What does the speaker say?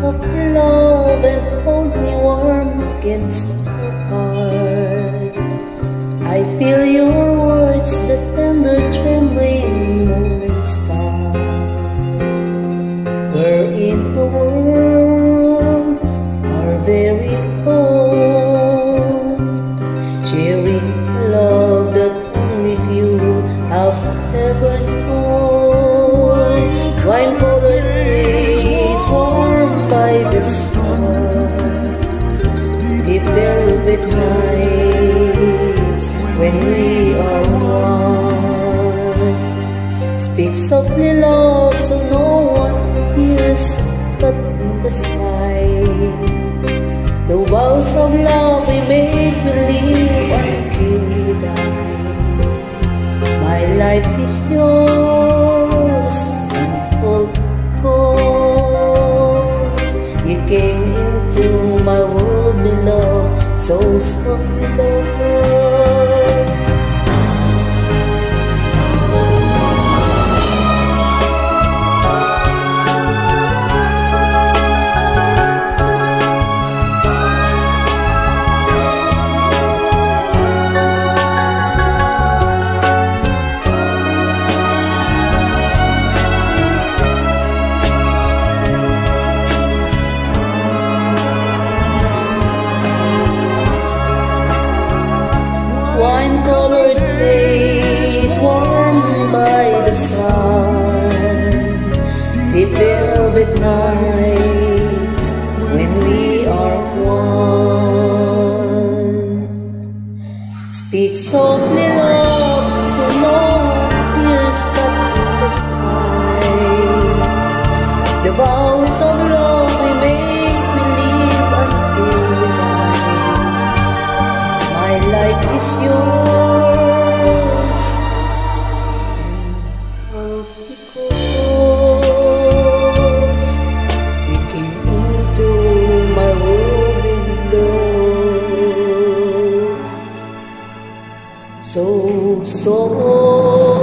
Of love and hold me warm against her heart. I feel your words, the tender trembling moments start. We're in a world, our very own, sharing love that only few have velvet nights when we are one. Speak softly, love, so no one hears but in the sky. The vows of love we make believe until we die. My life is yours and all goes. You came so softly, love. at night when we are one. Speak softly, love, to know. Sou, sou.